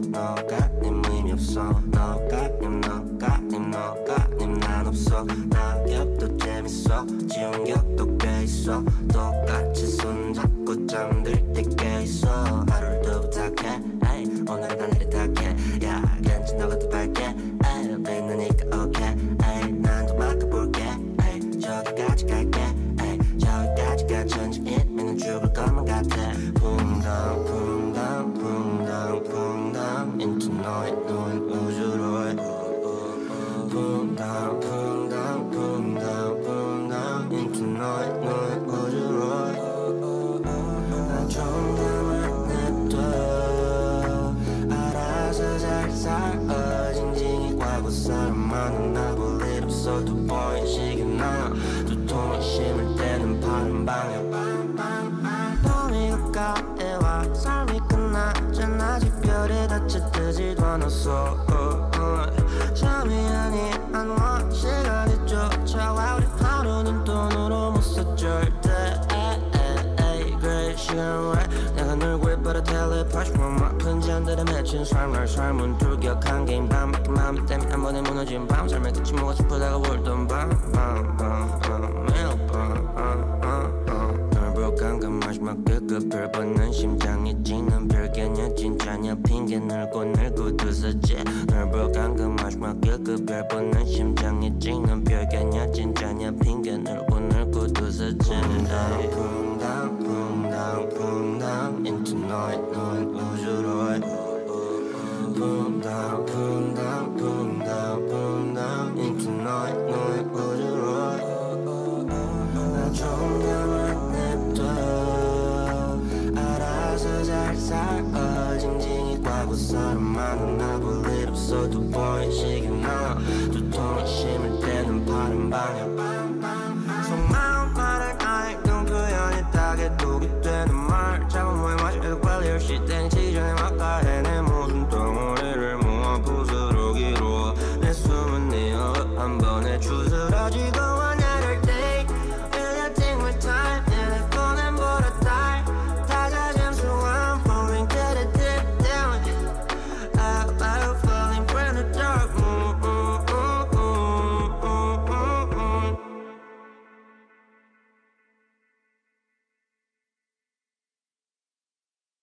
너가 님 의미 없어. 너가 님 너가 님 너가 님난 없어. 낙엽도 재밌어. 지운 격도 꽤 있어. 똑같이 손잡고 잠들 때꽤 있어. 하루를 더 부탁해. 에이, 오늘은 난 흐릿하게 야 괜찮아 너가 더 밝게. 에이, 빛나니까 오케이 에이, 난더 바꿔볼게. 에이, 저기까지 갈게. 에이, 저기까지 가. 천천히 죽을 것 살아 징징이 과거 사람만은 나볼 일 없어 두 번의 시계나. 두통이 심을 때는 바른 방향. 봄이 가까이 와 삶이 끝나잖아 집별이 닫혀 뜨지도 않았어. 잠이 아니 안와 시간이 쫓아와. 우리 하루는 돈으로 못써 절대. 시간 80만 아픈 잔들에 맺힌 삶날 삶은 돌격한 게임 밤맘 그 때문에 한 번에 무너진 밤. 삶의 끝이 뭐가 슬프다가 울던 밤밤밤밤밤 결복한 그 마지막 끝급을 받는 심장이 찌는 별개냐 진짜냐. 핑계 늘고 늘고 두서째. 결복한 그 마지막 끝급을 받는 심장이 찌는 별개냐 진짜냐. 핑계 늘고 늘고 두서째. 풍당 풍당 풍당 풍당. Into night. 살아 징징이 과거 사람만은 나볼 일 없어 두 번의 시계나 두통이 심을 때는 바른 방향